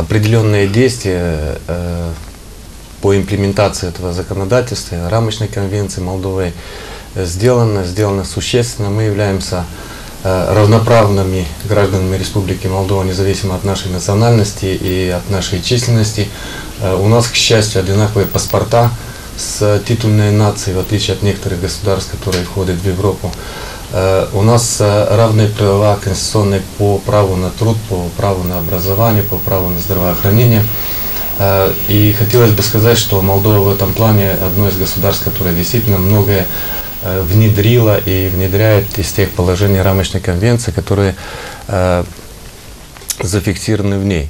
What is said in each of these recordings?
определенные действия э, по имплементации этого законодательства, рамочной конвенции Молдовы э, сделано, сделано существенно. Мы являемся э, равноправными гражданами Республики Молдова, независимо от нашей национальности и от нашей численности. У нас, к счастью, одинаковые паспорта с титульной нацией, в отличие от некоторых государств, которые входят в Европу. Э, У нас э, равные права конституционные по праву на труд, по праву на образование, по праву на здравоохранение. Э, И хотелось бы сказать, что Молдова в этом плане одно из государств, которое действительно многое внедрила и внедряет из тех положений рамочной конвенции, которые зафиксированы в ней.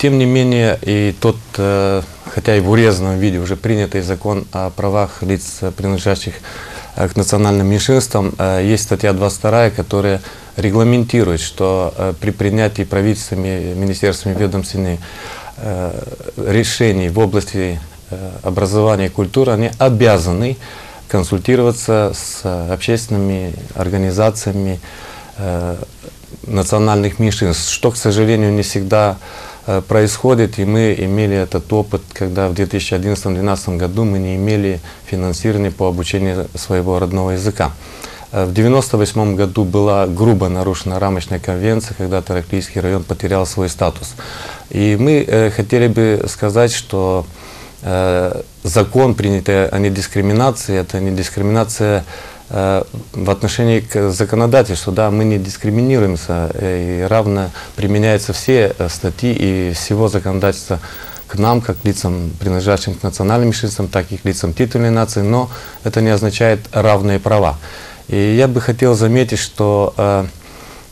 Тем не менее, и тот, хотя и в урезанном виде уже принятый закон о правах лиц, принадлежащих к национальным меньшинствам, э, есть статья 22, которая регламентирует, что э, при принятии правительствами, министерствами, ведомствами э, решений в области э, образования и культуры, они обязаны консультироваться с э, общественными организациями э, национальных меньшинств, что, к сожалению, не всегда э, происходит, и мы имели этот опыт, когда в 2011-2012 году мы не имели финансирования по обучению своего родного языка. Э, В 1998 году была грубо нарушена рамочная конвенция, когда Тараклийский район потерял свой статус. И мы э, хотели бы сказать, что э, закон, принятый о недискриминации, это не дискриминация э, в отношении к законодательству. Да, мы не дискриминируемся, э, и равно применяются все э, статьи и всего законодательства к нам, как лицам, принадлежащим к национальным меньшинствам, так и к лицам титульной нации, но это не означает равные права. И я бы хотел заметить, что э,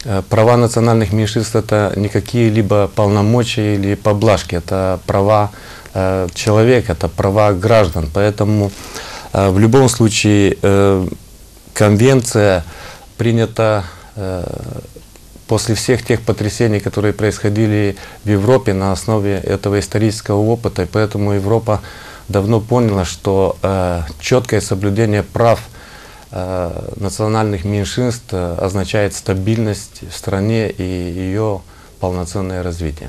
э, права национальных меньшинств это не какие-либо полномочия или поблажки, это права э, человека, это права граждан. Поэтому э, в любом случае э, конвенция принята э, после всех тех потрясений, которые происходили в Европе на основе этого исторического опыта. И поэтому Европа давно поняла, что четкое соблюдение прав национальных меньшинств означает стабильность в стране и ее полноценное развитие.